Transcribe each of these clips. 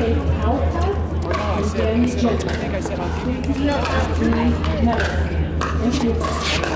safe alpha said. I think I said. Thank you.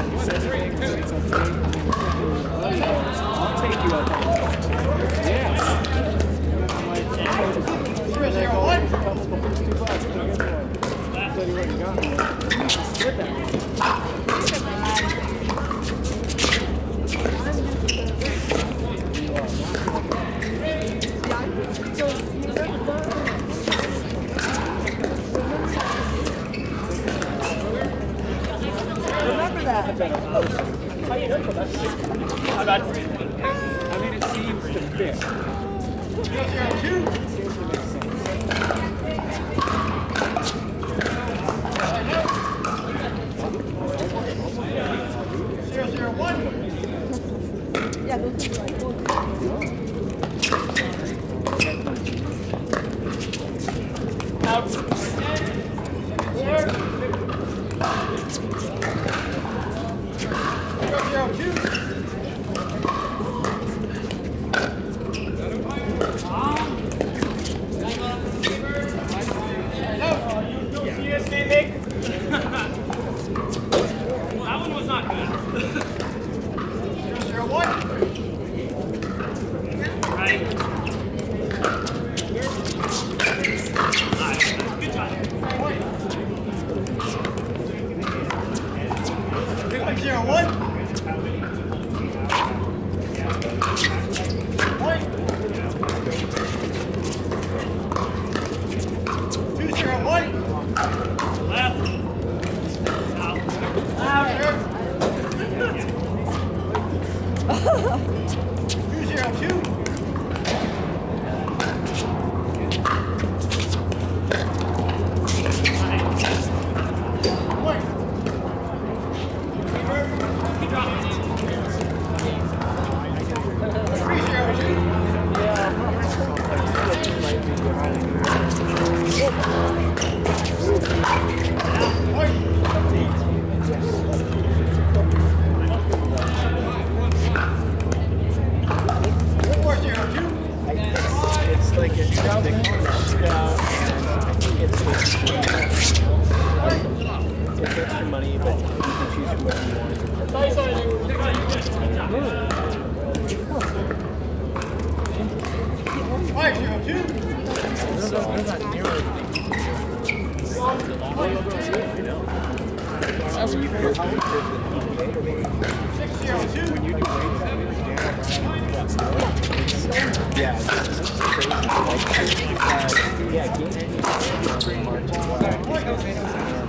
Yeah, game.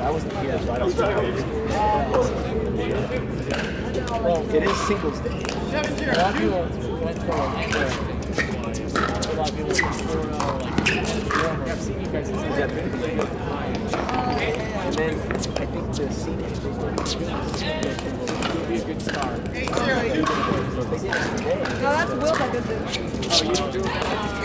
I wasn't here, so I don't know. Well, it is Singles Day. A lot of people went for like, uh, a lot of people went for uh, like, and then I think the senior was like, would be a good start. No, that's Will that does it. Oh, you don't do it?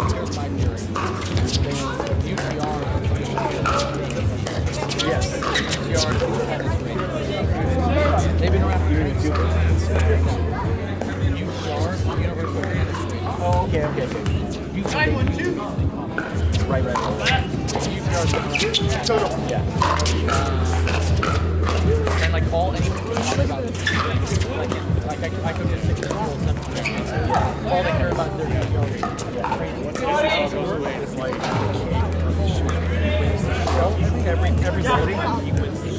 backyard. They've been around here in Cuba. You are Oh, okay, okay, okay. You find one too? Right, right. Total. Yeah. And like all any like, like I, I could just six people. All they care about is their backyard. Yeah. Crazy. Every every.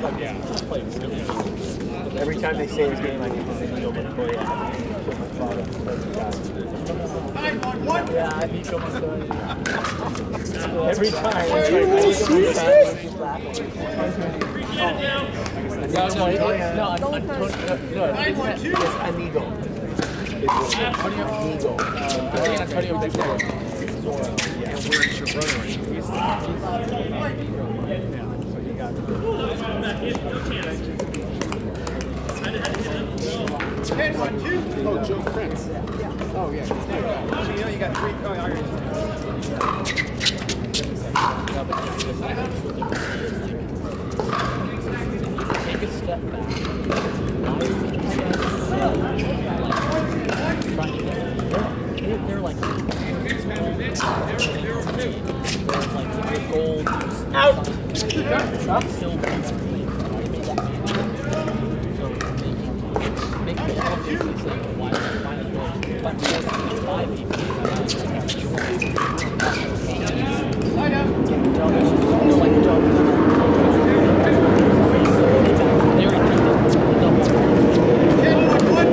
Yeah, I played really good. Every time they say his game, I get this Inigo Montoya. Put my father in the guy. Nine, one, one. Yeah, Inigo Montoya. Every time, it's like, every time, I just laugh. No, no, it- it- no, Antonio, no, Nine, one, it's two. Yes, Inigo. It's Antonio, Inigo. uh, I think Antonio Big Four. Yeah, and we're in Sherbrooke. He's so you got Ten, one, two. Oh, Joe Prince. Oh, yeah. So, you know, you got three. Oh, I already. Take a step back. They're, they're like, like gold. Out. Silver. Make the obvious like why why is it but five Line up. No, like double. They're double. Ten, one, one.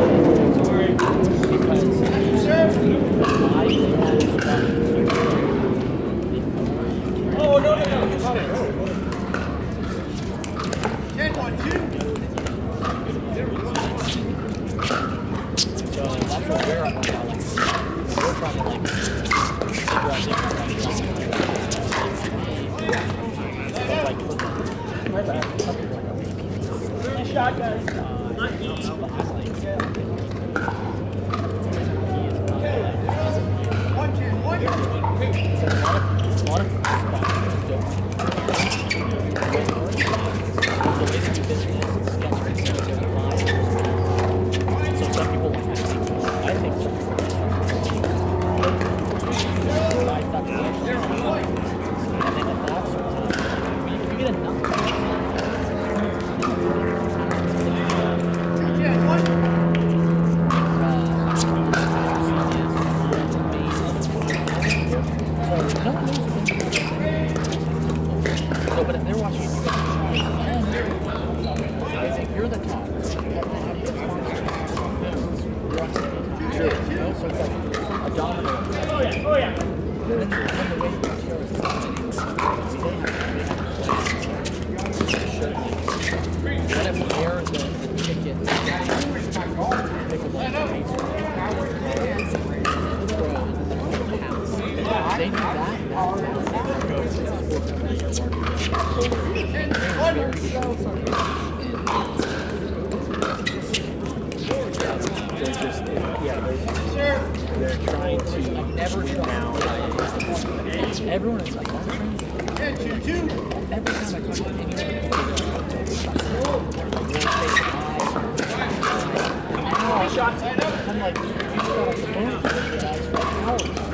Because Serve. I Oh, no, no, no. Ten, one, two. So they're trying to Never now. Everyone is like, "Oh, Ten, two, two. every time I talk to Shot. I'm like, you just got off the phone with these guys for hours,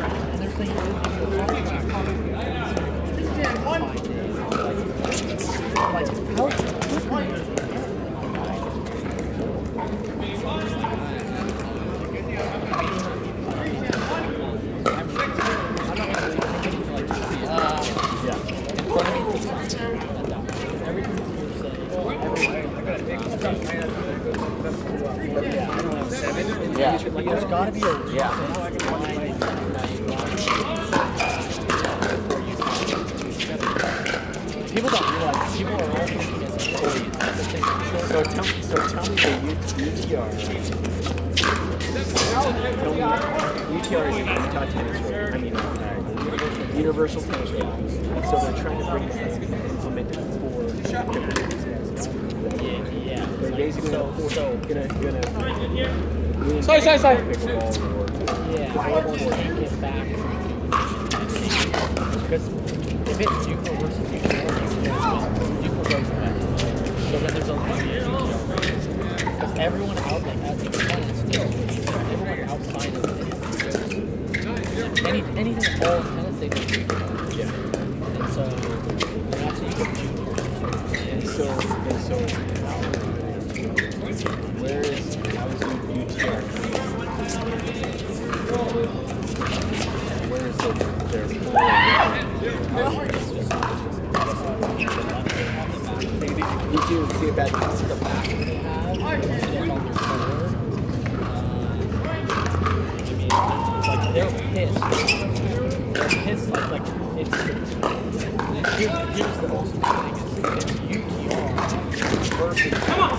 Universal Tennis So they're trying to bring this and implement for shotgun these guys. Yeah, yeah. They're basically so, so, gonna gonna. Sorry, sorry, sorry. Yeah, take it back. Because if it's versus Yuko, Yuko goes away. So then there's a lot Because everyone out, like, the tennis, everyone outside of it, any, anything at all in tennis, they do Yuko. Yeah. And so, that's so and so. Where is how is UTR? Where is the their You do see about the back. they have. Uh, like they're pissed. They're pissed like like. Here's, the it's, it's UTR versus. Come on.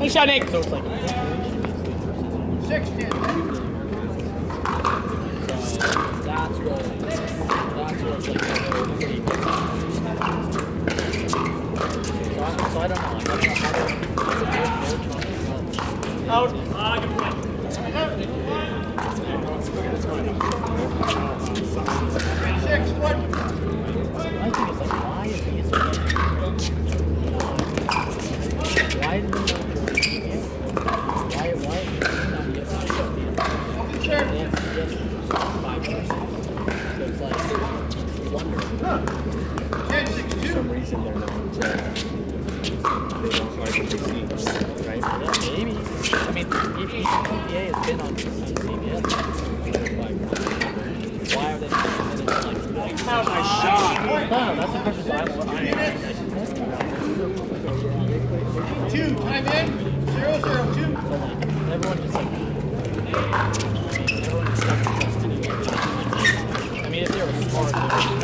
Hey, shot Nick. So it's like. Two. Time in. Zero zero two. Everyone just like, everyone just doesn't trust. I mean, if they were smart, they would.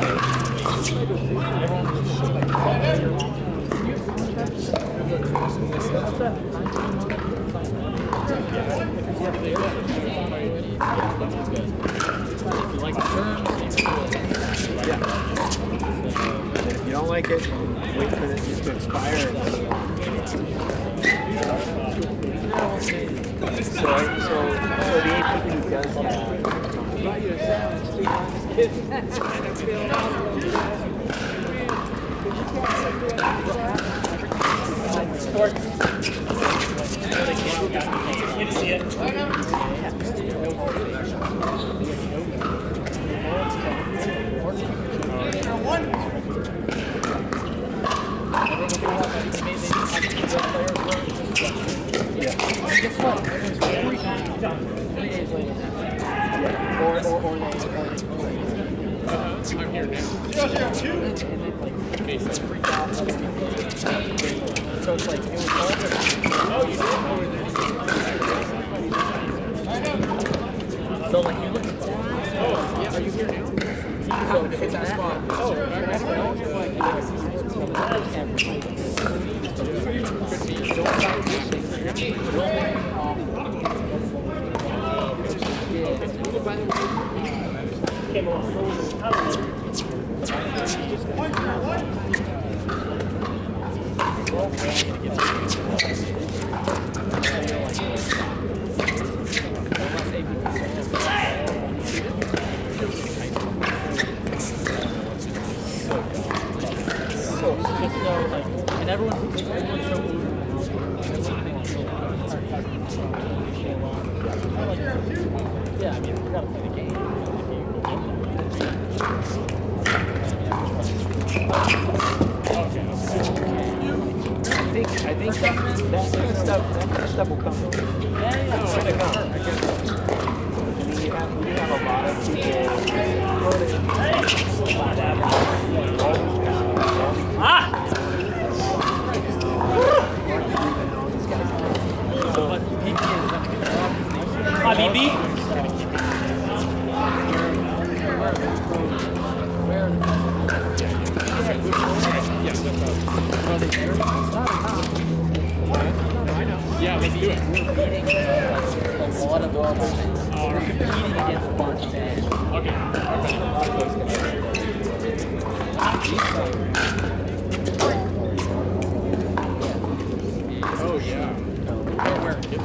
Think, that, that kind of stuff, that stuff will come. Yeah, yeah. It's gonna come. I. I mean, you have, you have a lot of people.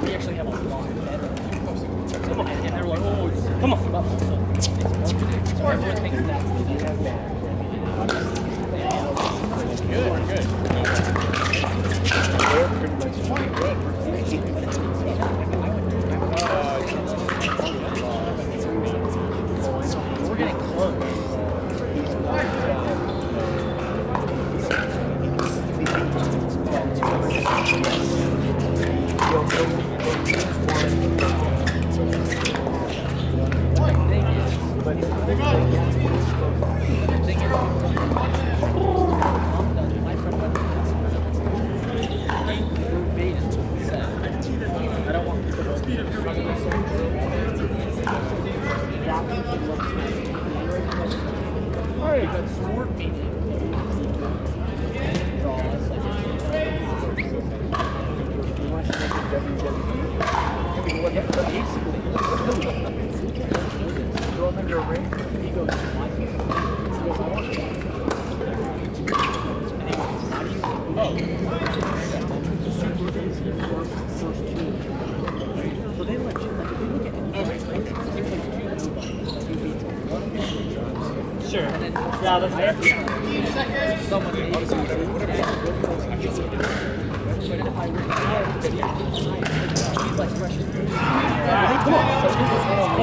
We actually have a lot on. And they're come on. But also, Alright, but sport meeting. Throw them into a ring. So they let you like if you look at it, he plays two blue buttons. He beats one blue Sure. and then Yeah, that's fair. someone else. But if I were to yeah, he's like Russian. Come on. Let's go. When Anna she's the next thing. They literally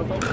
个方法。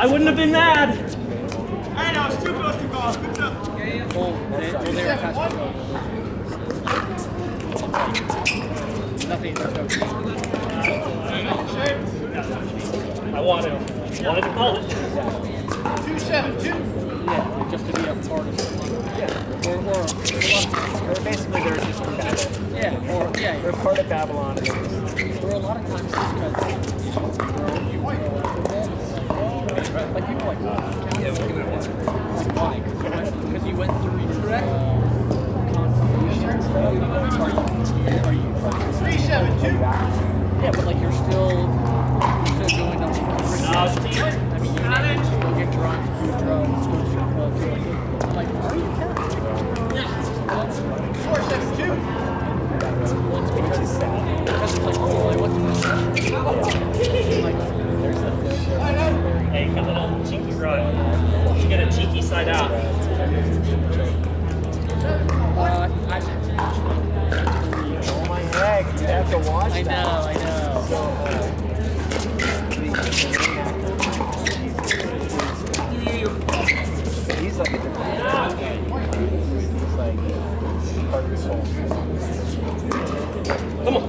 I wouldn't have been mad. I know it's too close to call. Good job. Well, they, well, they were attached to Nothing. No I wanted, wanted to call it. Two seven two. Yeah, just to be a part of something. Yeah. Or, or, or, Or basically they're just from Babylon. yeah, or, yeah, They're part of Babylon and they're a lot of times it's because you know, you grow, you grow, like people like, like why? Because you yeah, we'll get It's a bike, because you went through correct. Are you three seven two? Yeah, but like you're still you're still going up. I mean, you go get drunk, do drugs, go to strip. Like, are you counting? Yeah. Four seven two. Which is sad. Because it's like, oh, I went Hey, come on front. She's gonna cheeky side out. Uh, oh my heck, you have to watch I that. I know. So, uh, he's like a different He's Come on.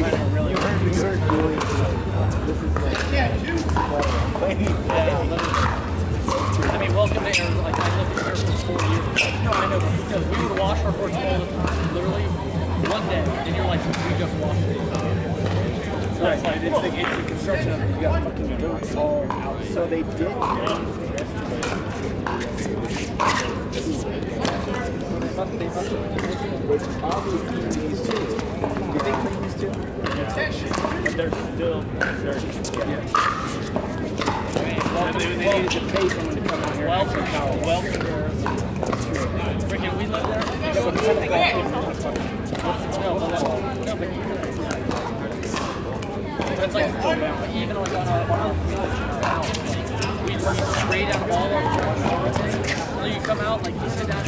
Yeah. I mean, welcome to Arizona. Like I lived here for four years. No, I know. Because we would wash our porch all the time. Literally, one day, and you're like, we just washed it. So it's like, it's the, it's construction of. You got fucking dirt all out. So they did. These too. Did they clean these too? But they're still dirty. Well, they, they needed to pay someone to come out here. welcome, power welcome. Freaking, we live there. It's like, even like on you come out, like, you sit down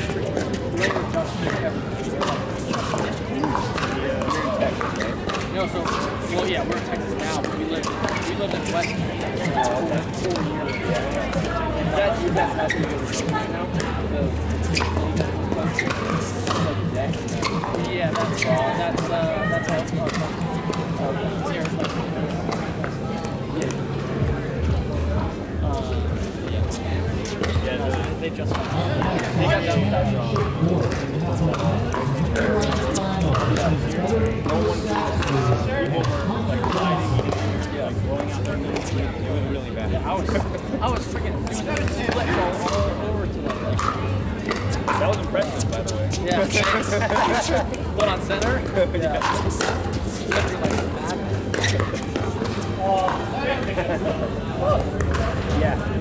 No, well, yeah, we're in Texas now, but we lived, we lived in West. Yeah, that's, uh, that's, uh, that's company. Here, like, uh. Yeah, They just, they got done with that job. I was, I was freaking all, all over to. Like, That was impressive, by the way. yeah. What on center? Yeah. That. Yeah.